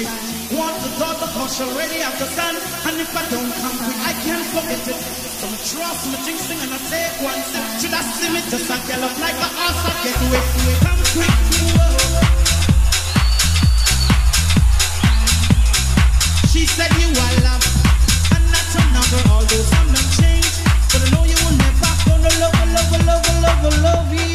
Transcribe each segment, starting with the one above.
she want the daughter, cause she already son. And if I don't come quick, I can't forget it. So I trust my jinxing and I take one step. Should I see me just a girl up like a ass, I get away. Come quick, She said you are love, and not another. Although some them change, but I know you will never gonna love, love, love, love, love you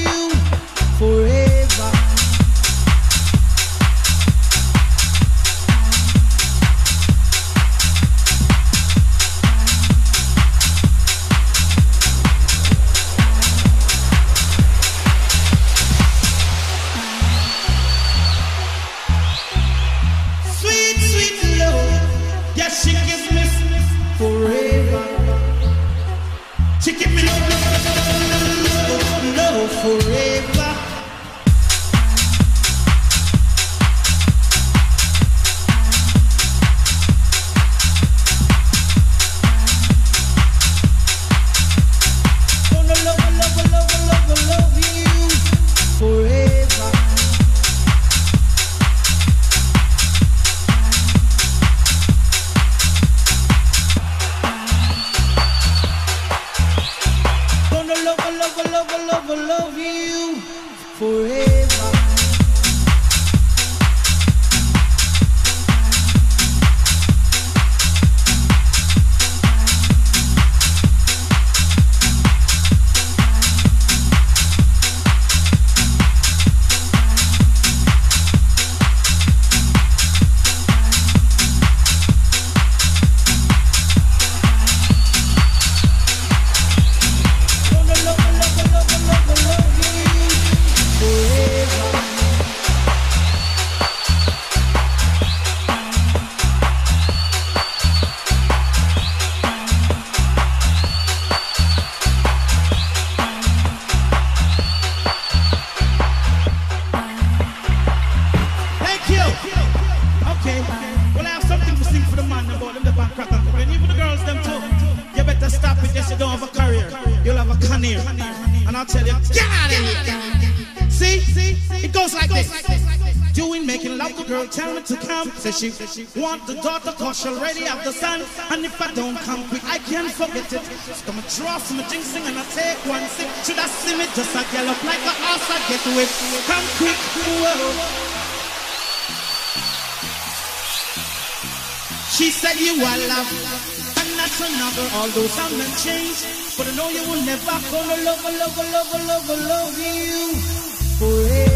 career. And I'll tell you, get out of here. See? It goes like this. Doing making love to girl, tell me to come. Say she want the daughter, cause she already have the son. And if I don't come quick, I can't forget it. So I'm draw some jinxing and I take one sip. Should I see me just a girl up like a ass I get with? Come quick, whoa. She said you are love, that's another. Although some men change, but I know you will never gonna love, love, love, love, love you forever.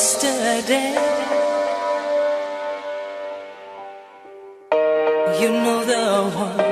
yesterday. You know the one.